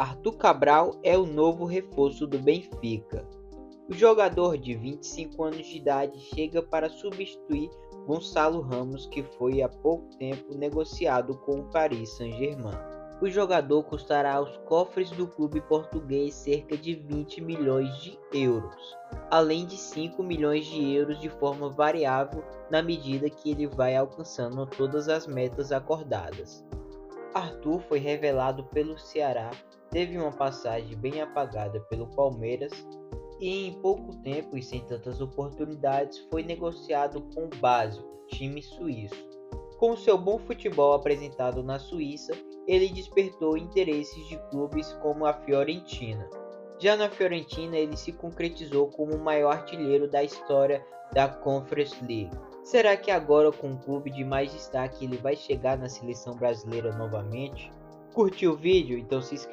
Arthur Cabral é o novo reforço do Benfica. O jogador de 25 anos de idade chega para substituir Gonçalo Ramos, que foi há pouco tempo negociado com o Paris Saint-Germain. O jogador custará aos cofres do clube português cerca de 20 milhões de euros, além de 5 milhões de euros de forma variável na medida que ele vai alcançando todas as metas acordadas. Arthur foi revelado pelo Ceará teve uma passagem bem apagada pelo Palmeiras e em pouco tempo e sem tantas oportunidades foi negociado com o Basel, time suíço. Com seu bom futebol apresentado na Suíça, ele despertou interesses de clubes como a Fiorentina. Já na Fiorentina, ele se concretizou como o maior artilheiro da história da Conference League. Será que agora com um clube de mais destaque ele vai chegar na seleção brasileira novamente? Curtiu o vídeo? Então se inscreva